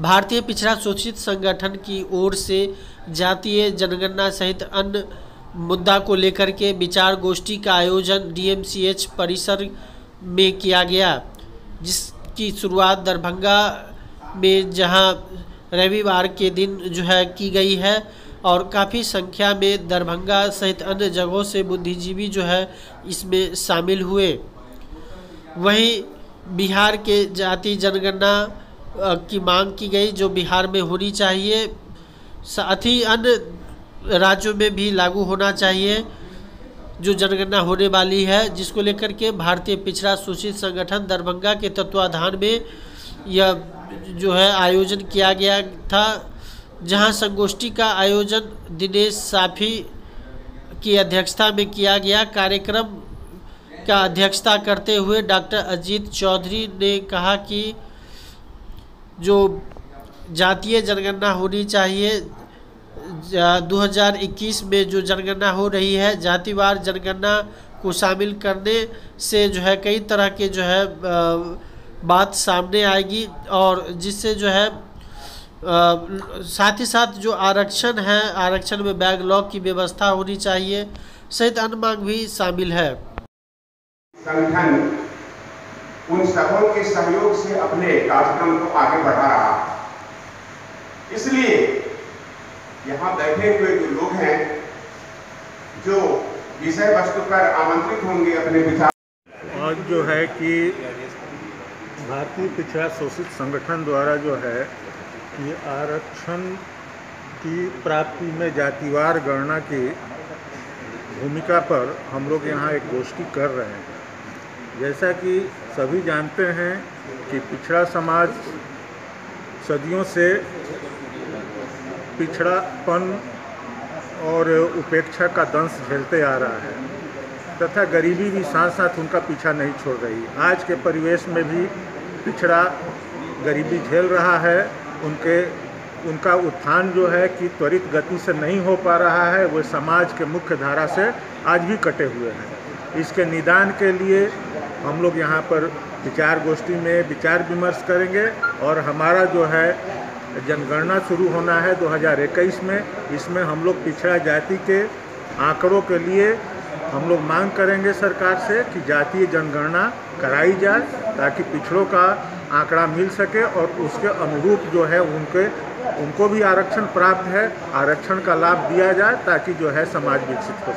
भारतीय पिछड़ा शोषित संगठन की ओर से जातीय जनगणना सहित अन्य मुद्दा को लेकर के विचार गोष्ठी का आयोजन डीएमसीएच परिसर में किया गया, जिसकी शुरुआत दरभंगा में जहाँ रविवार के दिन जो है की गई है और काफ़ी संख्या में दरभंगा सहित अन्य जगहों से बुद्धिजीवी जो है इसमें शामिल हुए। वहीं बिहार के जाति जनगणना की मांग की गई जो बिहार में होनी चाहिए। साथ ही अन्य राज्यों में भी लागू होना चाहिए, जो जनगणना होने वाली है, जिसको लेकर के भारतीय पिछड़ा सूचित संगठन दरभंगा के तत्वाधान में यह जो है आयोजन किया गया था, जहाँ संगोष्ठी का आयोजन दिनेश साफी की अध्यक्षता में किया गया। कार्यक्रम का अध्यक्षता करते हुए डॉक्टर अजीत चौधरी ने कहा कि जो जातीय जनगणना होनी चाहिए 2021 में जो जनगणना हो रही है, जातिवार जनगणना को शामिल करने से जो है कई तरह के जो है बात सामने आएगी और जिससे जो है साथ ही साथ जो आरक्षण है, आरक्षण में बैकलॉग की व्यवस्था होनी चाहिए, सहित अन्य मांग भी शामिल है। उन सबों के सहयोग से अपने कार्यक्रम को आगे बढ़ा रहा। इसलिए यहाँ बैठे हुए जो लोग हैं, जो विषय वस्तु पर आमंत्रित होंगे अपने विचार। आज जो है कि भारतीय पिछड़ा शोषित संगठन द्वारा जो है कि आरक्षण की प्राप्ति में जातिवार गणना की भूमिका पर हम लोग यहाँ एक गोष्ठी कर रहे हैं। जैसा कि सभी जानते हैं कि पिछड़ा समाज सदियों से पिछड़ापन और उपेक्षा का दंश झेलते आ रहा है, तथा गरीबी भी साथ साथ उनका पीछा नहीं छोड़ रही। आज के परिवेश में भी पिछड़ा गरीबी झेल रहा है। उनके, उनका उत्थान जो है कि त्वरित गति से नहीं हो पा रहा है, वो समाज के मुख्य धारा से आज भी कटे हुए हैं। इसके निदान के लिए हम लोग यहाँ पर विचार गोष्ठी में विचार विमर्श करेंगे और हमारा जो है जनगणना शुरू होना है 2021 में। इसमें हम लोग पिछड़ा जाति के आंकड़ों के लिए हम लोग मांग करेंगे सरकार से कि जातीय जनगणना कराई जाए ताकि पिछड़ों का आंकड़ा मिल सके और उसके अनुरूप जो है उनके, उनको भी आरक्षण प्राप्त है, आरक्षण का लाभ दिया जाए ताकि जो है समाज विकसित हो